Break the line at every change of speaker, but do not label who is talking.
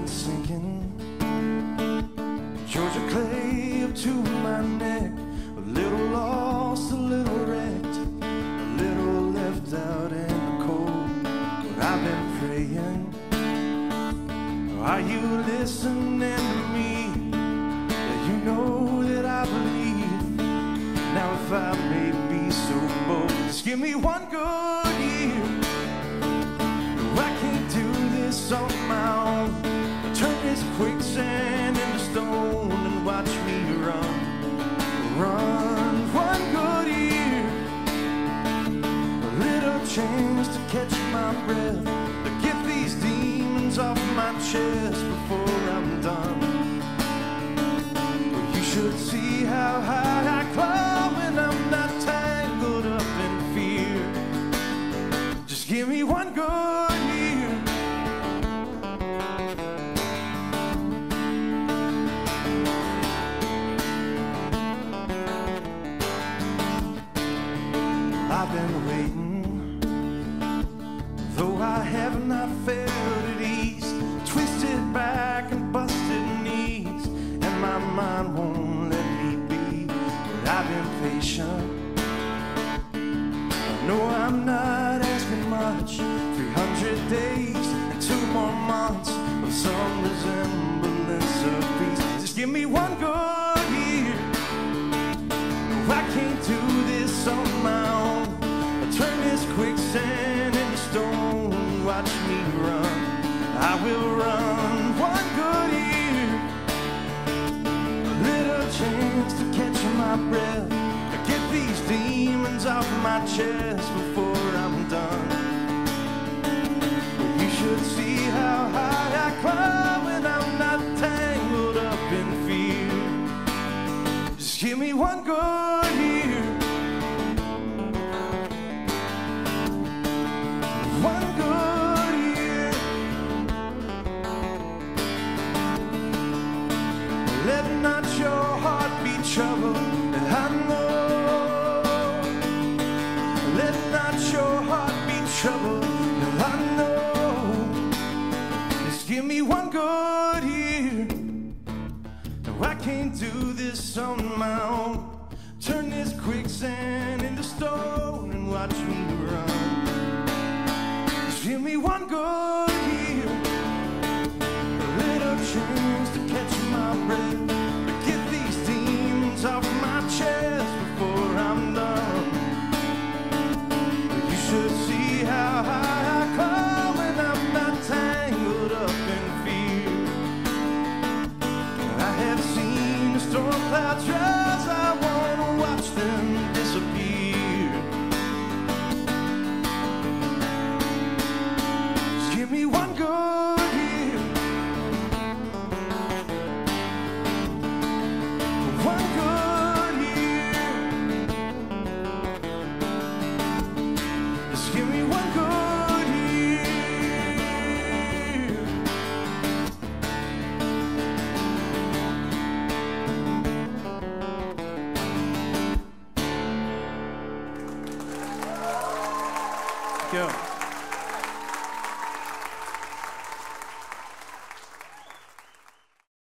been sinking. Georgia clay up to my neck. A little lost, a little wrecked, a little left out in the cold. But I've been praying. Are you listening to me? Yeah, you know that I believe. Now, if I may be so bold, just give me one good watch me run, run one good year. A little chance to catch my breath, to get these demons off my chest before I'm done. You should see how high I climb when I'm not tangled up in fear. Just give me one good I've been waiting, though I have not felt at ease. Twisted back and busted knees, and my mind won't let me be. But I've been patient. Know I'm not asking much. 300 days and two more months of some resemblance of peace. Just give me one good breath. To get these demons off my chest before I'm done. You should see how high I climb when I'm not tangled up in fear. Just give me one good year. One good year. Let not your heart Let not your heart be troubled. I know. Just give me one good year. No, I can't do this on my own. Turn this quicksand into stone and watch me run. Just give me one good storm clouds rise. I wanna watch them disappear. Just give me one good year. One good year. Just give me Go.